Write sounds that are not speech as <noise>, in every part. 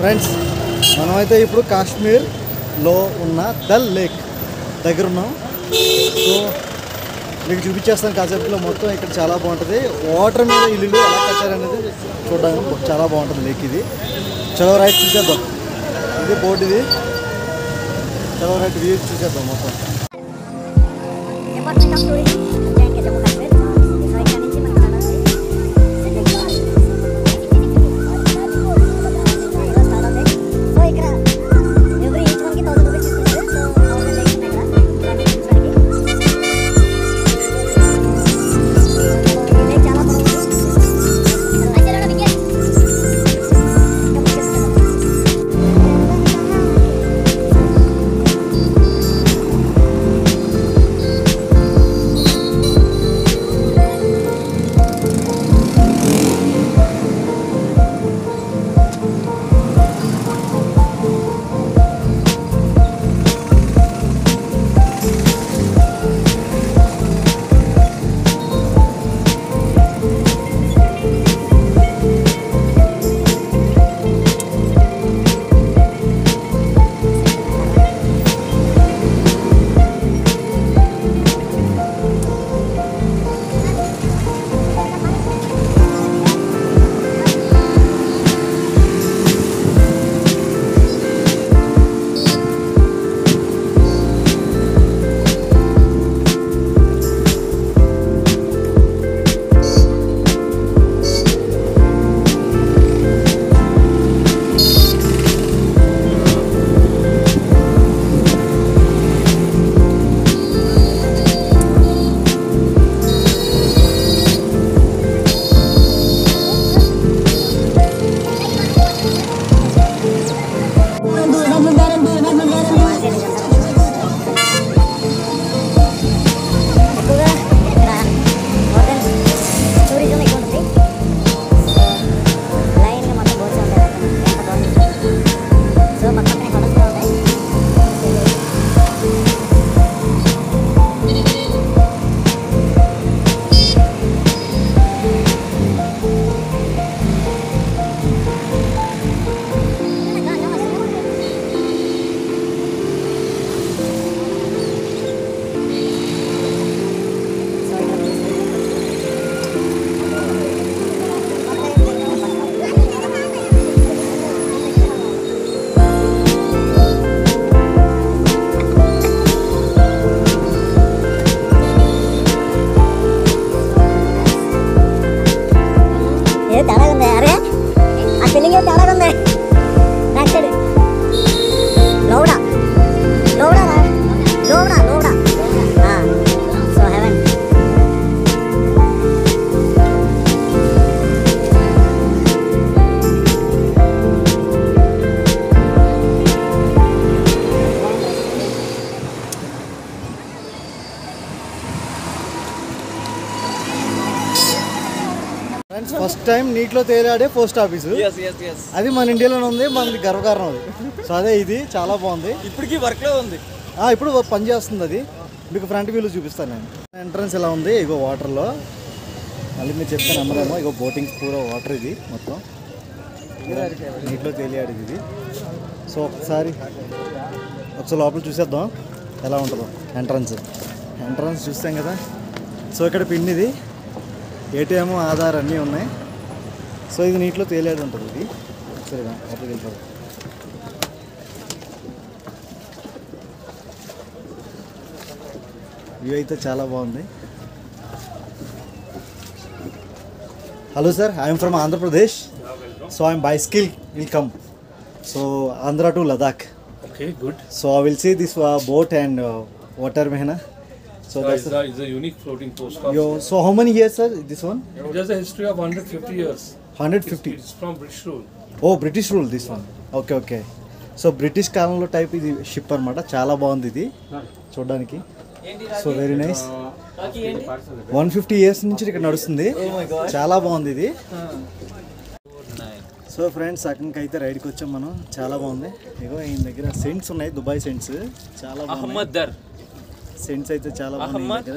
Friends మనమైతే ఇప్పుడు కాశ్మీర్లో ఉన్న దల్ లేక్ దగ్గర ఉన్నాం. సో మీకు చూపించేస్తాను కాసేపులో మొత్తం. ఇక్కడ చాలా బాగుంటుంది. వాటర్ మీద ఇల్లు ఎలా కట్టారనేది చూడడానికి చాలా బాగుంటుంది లేక్ ఇది. చలో రైట్ చూసేద్దాం. ఇది బోర్డు ఇది. చలో రైట్ వ్యూ చూసేద్దాం మొత్తం. っらない ఫస్ట్ టైం నీటిలో తేలాడే పోస్ట్ ఆఫీసు అది మన ఇండియాలోనే ఉంది మనది గర్వకారణం అది. సో అదే ఇది చాలా బాగుంది. ఇప్పటికీ వర్క్లో ఉంది. ఇప్పుడు పని చేస్తుంది అది. మీకు ఫ్రంట్ వ్యూలో చూపిస్తాను నేను. ఎంట్రన్స్ ఇలా ఉంది? ఇగో వాటర్లో మళ్ళీ మీరు చెప్తే నమ్మరేమో ఇగో బోటింగ్ పూరా వాటర్ ఇది మొత్తం. నీటిలో తేలియాడు ఇది. సో ఒకసారి ఒకసారి లోపల చూసేద్దాం. ఎలా ఉంటుందో. ఎంట్రన్స్ ఎంట్రన్స్ చూస్తాం కదా. సో ఇక్కడ పిన్ ఇది. ఏటీఎం ఆధార్ అన్నీ ఉన్నాయి. సో ఇది నీటిలో తేలియాడు ఉంటుంది ఇది. సరే లోపలికి వెళ్ళిపోదు వ్యూ అయితే చాలా బాగుంది. Hello sir I'm from Andhra Pradesh. So I'm bicycle will come so Andhra to Ladakh. Okay, good. So I will see this boat and water మెహనా. So that's it's, a, it's a unique floating post office. Yo so how many years sir this one It has a history of 150 years. Hundred It's, fifty it's from British rule. Oh British rule this one okay okay so British కాలంలో type ఇది ship అనమాట చాలా బాగుంది ఇది. చూడడానికి. So very nice one fifty years నుంచి ఇక్కడ నడుస్తుంది. చాలా బాగుంది ఇది. సో ఫ్రెండ్స్ అక్కడికి అయితే రైడ్కి వచ్చాం మనం. చాలా బాగుంది. ఇగో ఈయన దగ్గర సెంట్స్ ఉన్నాయి దుబాయ్ సెంట్స్ చాలా దర్. సెంట్స్ అయితే చాలా అహ్మద్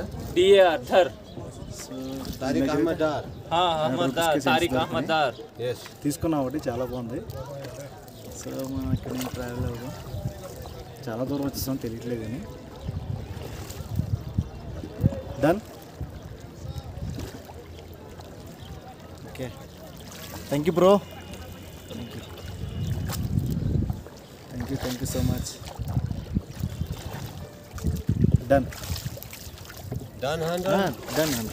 తీసుకున్నాం ఒకటి చాలా బాగుంది. సో మనం ఇక్కడ ట్రావెల్ అవుదాం చాలా దూరం వచ్చేసాం అని done okay thank you bro thank you thank you thank you so much done. Done, Hunter? Done, done,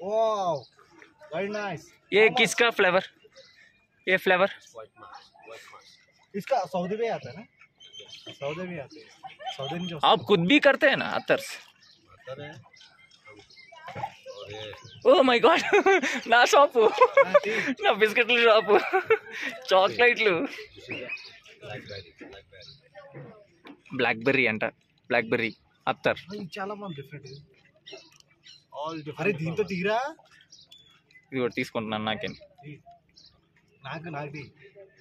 Wow, very nice. ये किसका फ्लेवर ये फ्लेवर इसका सऊदी में आता है ना सऊदी में आते हैं. सऊदी में आप खुद भी करते हैं ना अतर से ఓ మై గాడ్ నా షాపు. నా బిస్కెట్ల షాపు. చాక్లెట్లు. బ్లాక్బెర్రీ అంట. బ్లాక్బెర్రీ. అత్తర్. ఇది చాలా మంది డిఫరెంట్ అరే దీంతో తీరా? ఇది కూడా తీసుకుంటున్నాను నాకేం. నాకు నాకు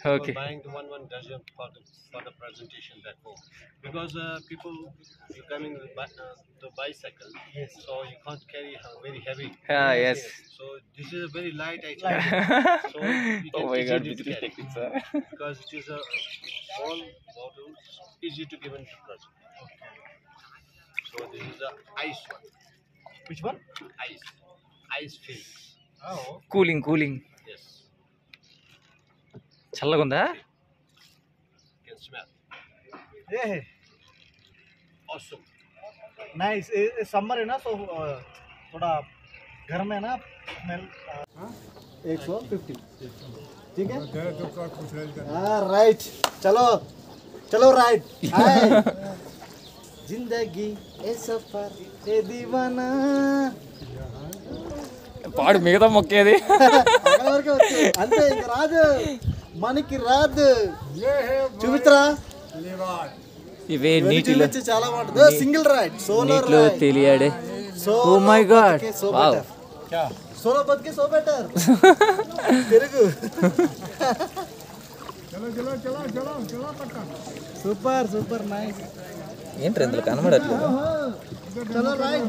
okay. buying the one one dozen for the for the presentation that home. Because uh, people you coming with uh, the bicycle. Yes. so you can't carry very heavy. Ah yes. so this is a very light <laughs> item. So oh my god this is technique sir? Because it is a small bottle easy to give in to okay. so this is a ice one. Which one? Ice. Ice field oh. Cooling cooling. Yes. చల్లగా ఉందా you can smell Yeah. awesome nice summer है ना तो अ, थोड़ा गर्म है ना smell एक सौ फिफ्टी ठीक है हाँ राइट चलो चलो राइट हाय जिंदगी ए सफर ए दीवाना పాడు మిగతా మొక్కేది అక్కడ <laughs> వరకే వచ్చు అంతే ఇంక రాదు మనకి రాదు చూపించరా ఇవే ఇవన్నీ నీటిలో చూపించి చాలా బాగుంటుంది సింగిల్ రైడ్ సోలో నీటిలో ride తెలియాడే Solo Oh my God. బతికే so Wow. better. సోలో బతికే so better Telugu super super nice ఏంటి ఇందులో కనబడట్లేదు చలో రైట్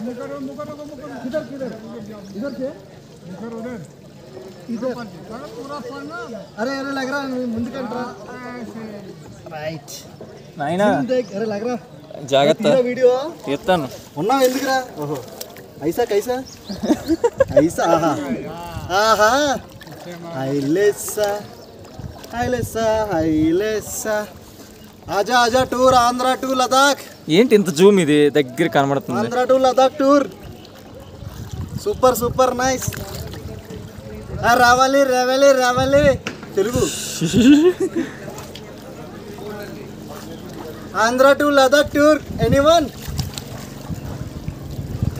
అరే అరే లగరా ముందుకంటరా. రైట్ నాయనా. అరే లగరా. జాగ్రత్త. వీడియో? తీస్తాను. ఉన్నావు ఎందుకురా? ఓహో. ఐసా కైసా? ఐసా ఆహా. ఆహా. ఐలెస్సా ఐలెస్సా ఐలెస్సా ఆజా ఆజా టూర్ ఆంధ్ర టు లదాఖ్. ఏంటి ఇంత జూమ్ ఇది? దగ్గర కనబడుతుంది. Andhra to Ladakh tour. Super super nice. రావాలి రావాలి రావాలి Telugu Andhra to Ladakh tour anyone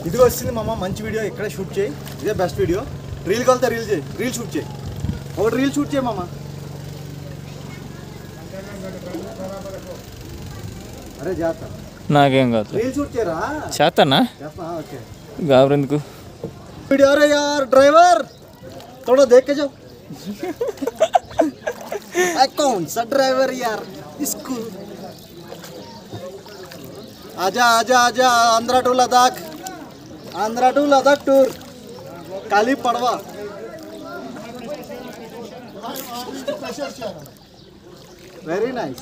ఇదిగో వచ్చింది మామ మంచి వీడియో ఇక్కడే షూట్ చేయి ఇదే బెస్ట్ వీడియో రీల్ కలితే రీల్ చేయి రీల్ షూట్ చేయి ఒకటి రీల్ షూట్ చేయి మామ అరే జాత నాకేం కాదు రీల్ షూట్ చేయరా చేస్తానా ఓకే గాబరెందుకు వీడియో డ్రైవర్ थोड़ा देख के जाओ। <laughs> कौन सा ड्राइवर यार इसको। आजा आजा आजा Andhra to Ladakh. Andhra to Ladakh tour काली पड़वा। वेरी नाइस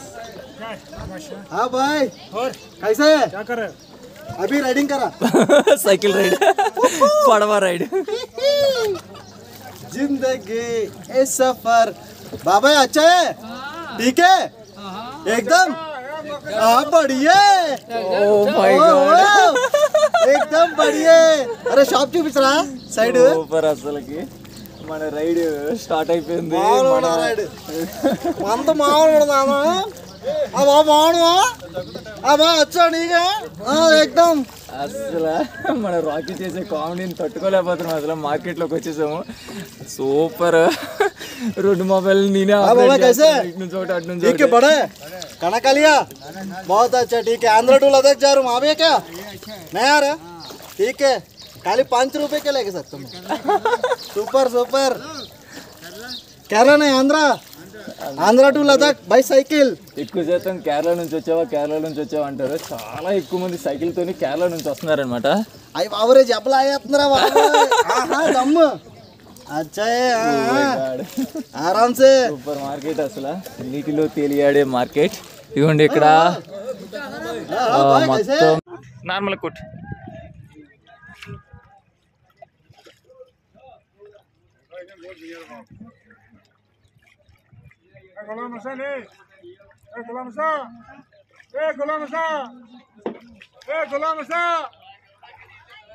हाँ भाई और? कैसे क्या कर रहे अभी राइडिंग करा। <laughs> साइकिल राइड <laughs> पड़वा राइड जिंदगी ए सफर बाबा अच्छा है ठीक है एकदम हाँ बढ़िया ఓ మై ओ, ओ, एकदम बढ़िया अरे షాప్ చూపించరా సైడ్ సూపర్ అసలుకి మన రైడ్ స్టార్ట్ అయిపోయింది మామూలు రైడ్ అంత మామూలు అబ్బా బాగున్నా అబ్బా వచ్చా నీగా ఎక్దమ్ అసలు మన రాకీ చేసే కామెడీని తట్టుకోలేకపోతున్నాం అసలు మార్కెట్లోకి వచ్చేసాము సూపర్ రెండు మొబైల్ నేనే ఆ operate బాబా कैसे? చేస్తాను. ఇటు నుంచి ఒకటి అటు నుంచి ठीक है ఒకటి. बड़े खाना खा लिया बहुत अच्छा ठीक है आंध्र टू लद्दाख जा रहा हूँ आप क्या नहीं आ रहा ठीक है खाली पाँच रुपए के लेके सकते सुपर सुपर केरला नहीं Andhra Andhra to Ladakh by cycle ఎక్కువ శాతం కేరళ నుంచి వచ్చావా కేరళ నుంచి వచ్చావా అంటారు. చాలా ఎక్కువ మంది సైకిల్ తోని కేరళ నుంచి వస్తున్నారనమాట అవి దమ్ము. ఆరామ్సే సూపర్ మార్కెట్ అసలు. నీటిలో తేలియాడే మార్కెట్ ఇదిగోండి ఇక్కడ. మొత్తం నార్మల్ కొట్.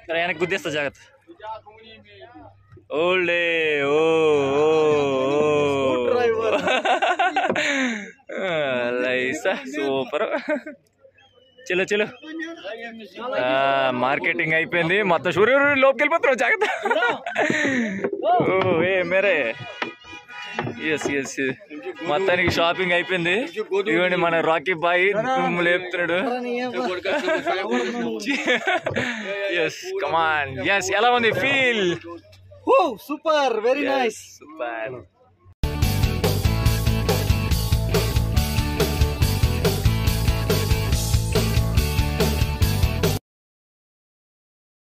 సరే వెనక్కి గుద్దేస్తా జాగ్రత్త. ఓల్డే ఓ లైసా సూపర్. చలో చలో మార్కెటింగ్ అయిపోయింది. మొత్తం సూర్య లోపలికి వెళ్ళిపోతున్నావు జాగ్రత్త. ఓ ఏ మేరే. ఎస్ ఎస్ మొత్తానికి షాపింగ్ అయిపోయింది. ఇవ్వండి మన రాకీ బాయ్ లేపుతున్నాడు. ఎస్ కమాన్ ఎస్ ఎలా ఉంది? Feel super very nice super